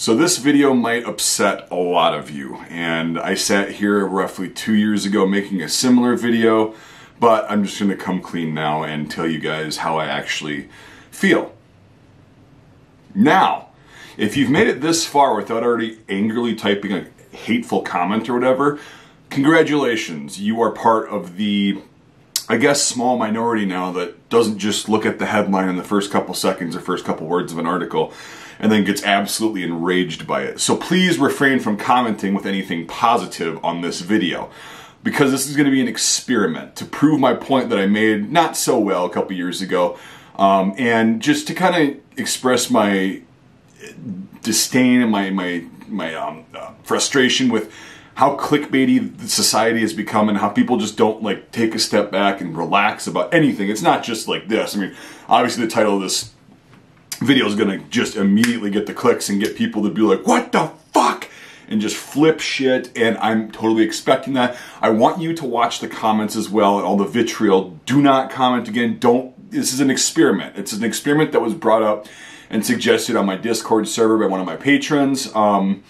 So this video might upset a lot of you, and I sat here roughly two years ago making a similar video, but I'm just gonna come clean now and tell you guys how I actually feel. Now, if you've made it this far without already angrily typing a hateful comment or whatever, congratulations, you are part of the I guess small minority now that doesn't just look at the headline in the first couple seconds or first couple words of an article and then gets absolutely enraged by it. So please refrain from commenting with anything positive on this video because this is going to be an experiment to prove my point that I made not so well a couple years ago um, and just to kind of express my disdain and my, my, my um, uh, frustration with how clickbaity society has become and how people just don't like take a step back and relax about anything. It's not just like this. I mean, obviously the title of this video is going to just immediately get the clicks and get people to be like, "What the fuck?" and just flip shit and I'm totally expecting that. I want you to watch the comments as well and all the vitriol. Do not comment again. Don't this is an experiment. It's an experiment that was brought up and suggested on my Discord server by one of my patrons. Um,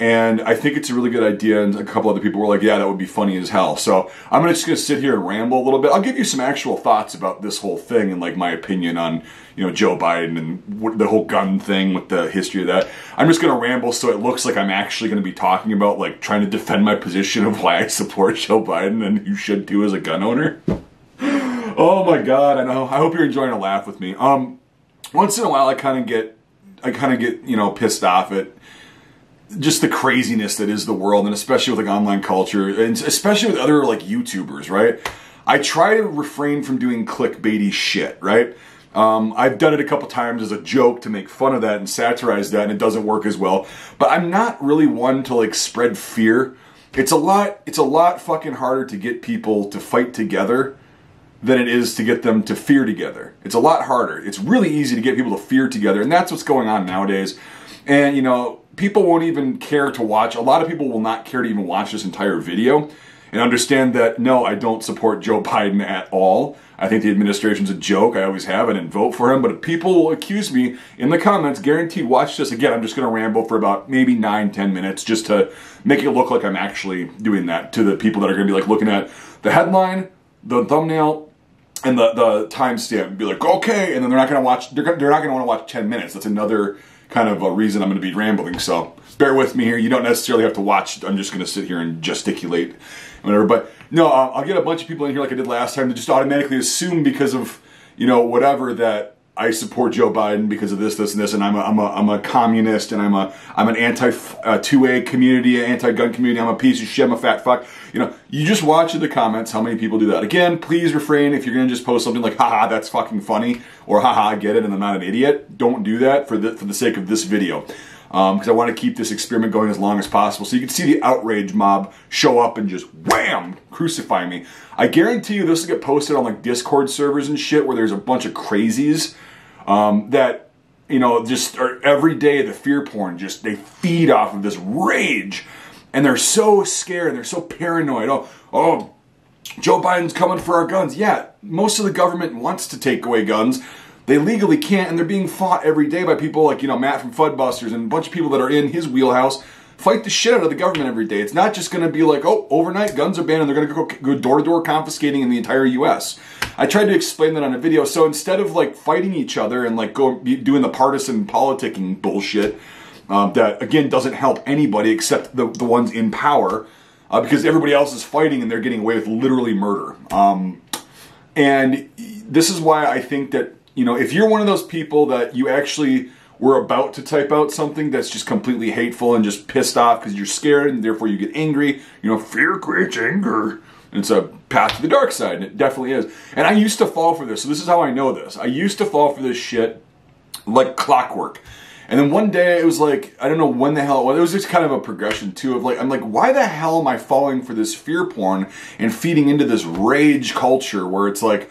and I think it's a really good idea. And a couple other people were like, "Yeah, that would be funny as hell." So I'm just gonna sit here and ramble a little bit. I'll give you some actual thoughts about this whole thing and like my opinion on you know Joe Biden and the whole gun thing with the history of that. I'm just gonna ramble so it looks like I'm actually gonna be talking about like trying to defend my position of why I support Joe Biden and you should too as a gun owner. oh my god, I know. I hope you're enjoying a laugh with me. Um, once in a while, I kind of get, I kind of get you know pissed off at just the craziness that is the world, and especially with like online culture, and especially with other like YouTubers, right? I try to refrain from doing clickbaity shit, right? Um, I've done it a couple times as a joke to make fun of that and satirize that, and it doesn't work as well. But I'm not really one to like spread fear. It's a lot. It's a lot fucking harder to get people to fight together than it is to get them to fear together. It's a lot harder. It's really easy to get people to fear together, and that's what's going on nowadays. And you know, people won't even care to watch. A lot of people will not care to even watch this entire video and understand that no, I don't support Joe Biden at all. I think the administration's a joke. I always have. I didn't vote for him. But if people will accuse me in the comments, guaranteed, watch this again. I'm just going to ramble for about maybe nine, ten minutes just to make it look like I'm actually doing that to the people that are going to be like looking at the headline, the thumbnail, and the, the timestamp. Be like, okay. And then they're not going to watch, they're, they're not going to want to watch 10 minutes. That's another kind of a reason I'm going to be rambling. So bear with me here. You don't necessarily have to watch. I'm just going to sit here and gesticulate, whatever. But no, I'll get a bunch of people in here like I did last time to just automatically assume because of you know whatever that I support Joe Biden because of this, this, and this, and I'm a, I'm a, I'm a communist, and I'm a, I'm an anti uh, A community, anti-gun community. I'm a piece of shit. I'm a fat fuck. You know, you just watch in the comments how many people do that. Again, please refrain if you're gonna just post something like, haha, that's fucking funny, or haha, I get it, and I'm not an idiot. Don't do that for the for the sake of this video. Because um, I want to keep this experiment going as long as possible. So you can see the outrage mob show up and just wham, crucify me. I guarantee you this will get posted on like Discord servers and shit where there's a bunch of crazies um, that you know just every day the fear porn just they feed off of this rage. And they're so scared and they're so paranoid. Oh oh joe biden's coming for our guns. Yeah most of the government wants to take away guns. They legally can't and they're being fought every day by people like you know matt from fudbusters and a bunch of people that are in his wheelhouse fight the shit out of the government every day. It's not just going to be like, oh, overnight guns are banned and they're going to go door to door confiscating in the entire U.S. I tried to explain that on a video. So instead of like fighting each other and like go doing the partisan politicking bullshit um, that again doesn't help anybody except the the ones in power, uh, because everybody else is fighting and they're getting away with literally murder. Um, and this is why I think that you know if you're one of those people that you actually were about to type out something that's just completely hateful and just pissed off because you're scared and therefore you get angry. You know, fear creates anger. And it's a path to the dark side, and it definitely is. And I used to fall for this, so this is how I know this. I used to fall for this shit like clockwork. And then one day it was like, I don't know when the hell it was. It was just kind of a progression too of like, I'm like, why the hell am I falling for this fear porn and feeding into this rage culture where it's like,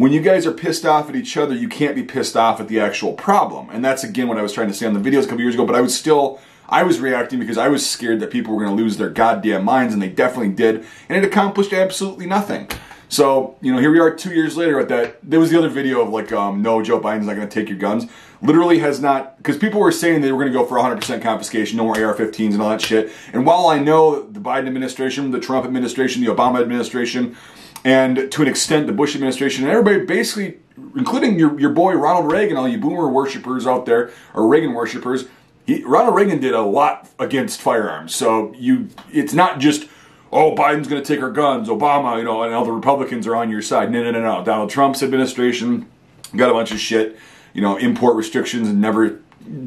when you guys are pissed off at each other, you can't be pissed off at the actual problem. And that's again what I was trying to say on the videos a couple years ago, but I was still I was reacting because I was scared that people were going to lose their goddamn minds and they definitely did, and it accomplished absolutely nothing. So, you know, here we are two years later at that. There was the other video of like, um, no, Joe Biden's not going to take your guns. Literally has not, because people were saying they were going to go for 100% confiscation, no more AR 15s and all that shit. And while I know the Biden administration, the Trump administration, the Obama administration, and to an extent the Bush administration, and everybody basically, including your, your boy Ronald Reagan, all you boomer worshippers out there, or Reagan worshippers, he, Ronald Reagan did a lot against firearms. So you, it's not just, oh, Biden's going to take our guns, Obama, you know, and all the Republicans are on your side. No, no, no, no. Donald Trump's administration got a bunch of shit, you know, import restrictions and never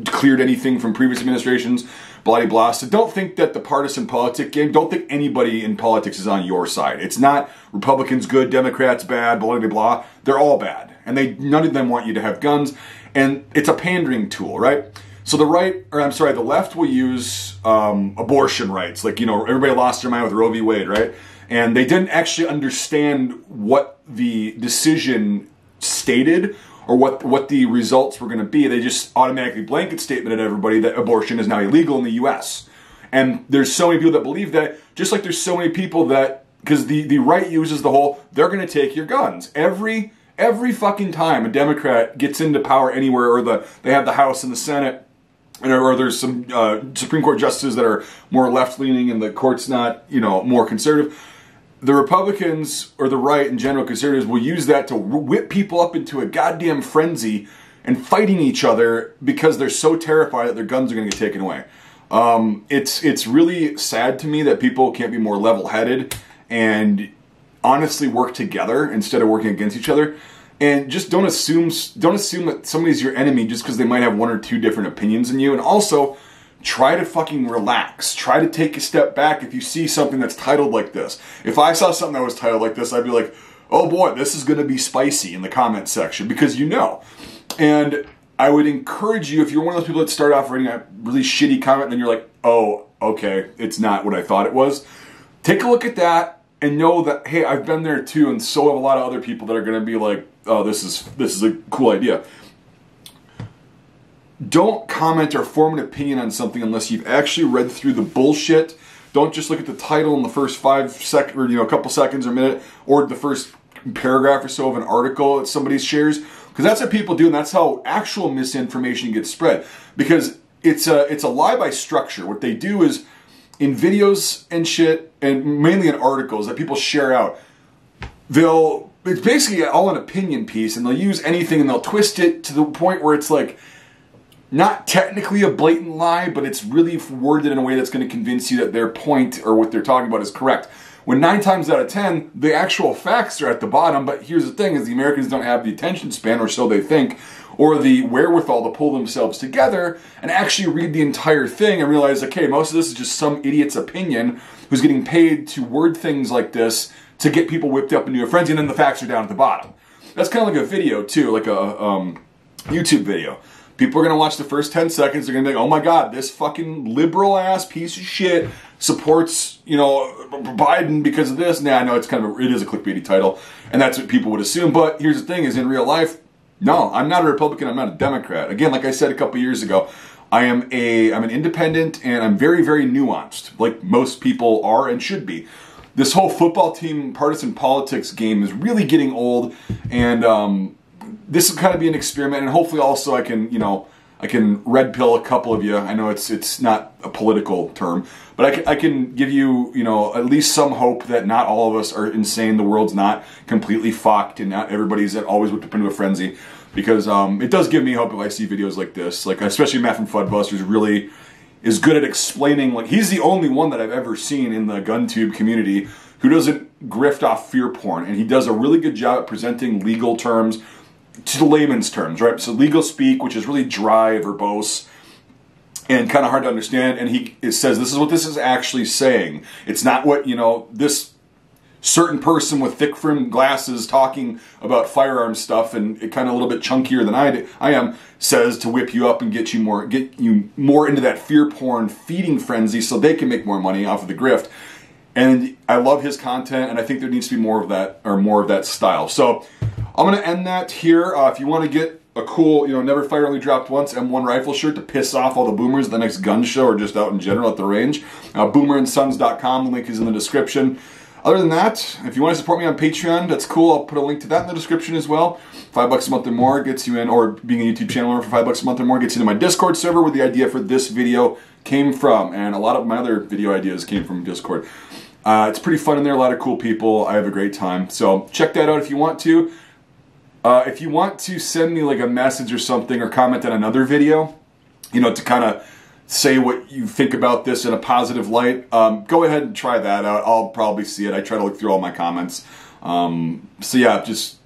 cleared anything from previous administrations, blah, blah. So don't think that the partisan politic game, don't think anybody in politics is on your side. It's not Republicans good, Democrats bad, blah, blah, blah. They're all bad. And they none of them want you to have guns. And it's a pandering tool, right? So the right, or I'm sorry, the left will use um, abortion rights. Like, you know, everybody lost their mind with Roe v. Wade, right? And they didn't actually understand what the decision stated or what, what the results were going to be. They just automatically blanket statement at everybody that abortion is now illegal in the U.S. And there's so many people that believe that, just like there's so many people that, because the, the right uses the whole, they're going to take your guns. Every every fucking time a Democrat gets into power anywhere, or the they have the House and the Senate, And, or there's some uh, Supreme Court justices that are more left leaning and the court's not, you know, more conservative. The Republicans or the right in general, conservatives, will use that to whip people up into a goddamn frenzy and fighting each other because they're so terrified that their guns are going to get taken away. Um, it's it's really sad to me that people can't be more level headed and honestly work together instead of working against each other and just don't assume don't assume that somebody's your enemy just because they might have one or two different opinions than you and also try to fucking relax. Try to take a step back. If you see something that's titled like this if i saw something that was titled like this i'd be like oh boy this is going to be spicy in the comment section because you know. And i would encourage you if you're one of those people that start off writing a really shitty comment and then you're like oh okay it's not what i thought it was. Take a look at that and know that hey i've been there too and so have a lot of other people that are going to be like oh, this is this is a cool idea. Don't comment or form an opinion on something unless you've actually read through the bullshit. Don't just look at the title in the first five seconds, or you know, a couple seconds or minute, or the first paragraph or so of an article that somebody shares, because that's what people do, and that's how actual misinformation gets spread. Because it's a it's a lie by structure. What they do is in videos and shit, and mainly in articles that people share out, they'll it's basically all an opinion piece, and they'll use anything and they'll twist it to the point where it's like not technically a blatant lie, but it's really worded in a way that's going to convince you that their point or what they're talking about is correct. When nine times out of ten, the actual facts are at the bottom. But here's the thing: is the Americans don't have the attention span, or so they think, or the wherewithal to pull themselves together and actually read the entire thing and realize, okay, most of this is just some idiot's opinion who's getting paid to word things like this to get people whipped up into a frenzy, and then the facts are down at the bottom. That's kind of like a video too, like a um, YouTube video. People are gonna watch the first 10 seconds, they're gonna be like, oh my god, this fucking liberal ass piece of shit supports, you know, Biden because of this. Now I know it's kind of a, it is a clickbaity title, and that's what people would assume. But here's the thing: is in real life, no, I'm not a Republican. I'm not a Democrat. Again, like I said a couple years ago, I am a I'm an independent, and I'm very very nuanced, like most people are and should be this whole football team partisan politics game is really getting old, and um, this will kind of be an experiment, and hopefully also I can you know I can red pill a couple of you. I know it's it's not a political term, but I can, I can give you you know at least some hope that not all of us are insane. The world's not completely fucked, and not everybody's always whipped up into a frenzy. Because um, it does give me hope if I see videos like this, like especially Matt from Fudbusters really is good at explaining like he's the only one that I've ever seen in the GunTube community who doesn't grift off fear porn, and he does a really good job at presenting legal terms to the layman's terms, right? So legal speak, which is really dry, verbose, and kind of hard to understand. And he says this is what this is actually saying. It's not what you know this certain person with thick rimmed glasses talking about firearm stuff and it kind of a little bit chunkier than I, I am says to whip you up and get you more get you more into that fear porn feeding frenzy so they can make more money off of the grift and I love his content and I think there needs to be more of that or more of that style so I'm gonna end that here uh, if you want to get a cool, you know, never fire only dropped once M1 rifle shirt to piss off all the boomers at the next gun show or just out in general at the range. Uh, boomerandsons.com, the link is in the description. Other than that, if you want to support me on Patreon, that's cool. I'll put a link to that in the description as well. Five bucks a month or more gets you in, or being a YouTube channel for five bucks a month or more gets you into my Discord server where the idea for this video came from, and a lot of my other video ideas came from Discord. Uh, it's pretty fun in there, a lot of cool people. I have a great time. So check that out if you want to. Uh, if you want to send me like a message or something or comment on another video, you know, to kind of say what you think about this in a positive light, um, go ahead and try that out. I'll probably see it. I try to look through all my comments. Um, so yeah, just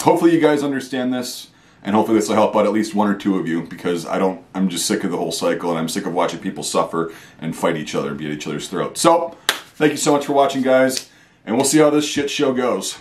hopefully you guys understand this and hopefully this will help out at least one or two of you because I don't, I'm just sick of the whole cycle and I'm sick of watching people suffer and fight each other and be at each other's throats. So thank you so much for watching guys and we'll see how this shit show goes.